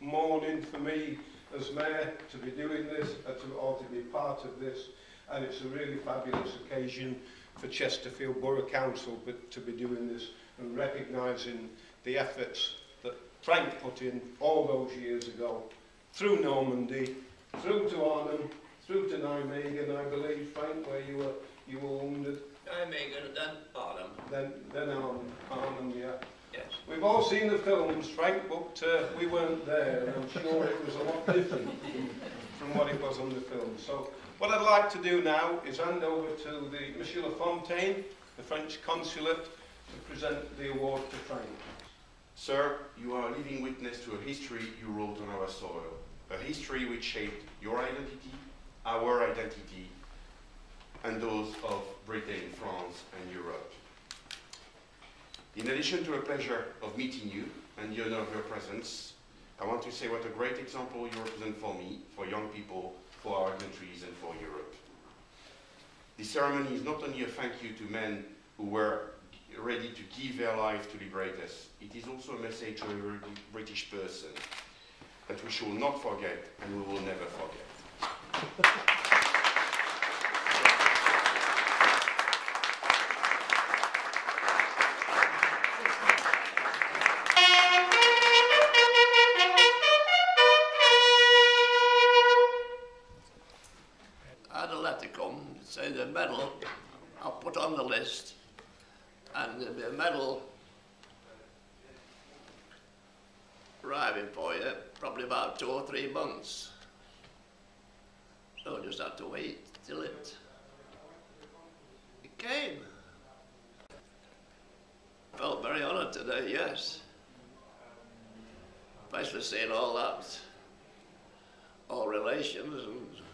morning for me as mayor to be doing this to, or to be part of this and it's a really fabulous occasion for Chesterfield Borough Council but to be doing this and recognising the efforts that Frank put in all those years ago through Normandy, through to Arnhem, through to Nijmegen, I believe, Frank, where you were you were wounded, Nijmegen and then Arnhem. then then Arnhem, Arnhem, yeah. Yes. We've all seen the films, Frank, but uh, we weren't there, and I'm sure it was a lot different from what it was on the film. So, what I'd like to do now is hand over to the Monsieur Lafontaine, the French consulate, to present the award to Frank. Sir, you are a living witness to a history you wrote on our soil, a history which shaped your identity, our identity, and those of Britain, France, and Europe. In addition to the pleasure of meeting you and the honor of your presence, I want to say what a great example you represent for me, for young people, for our countries, and for Europe. This ceremony is not only a thank you to men who were ready to give their life to liberate us, it is also a message to every British person that we shall not forget and we will never forget. Say the medal I'll put on the list and there'll be a medal arriving for you probably about two or three months. So I just have to wait till it, it came. Felt very honoured today, yes. Especially seeing all that, all relations and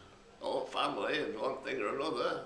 all family and one thing or another.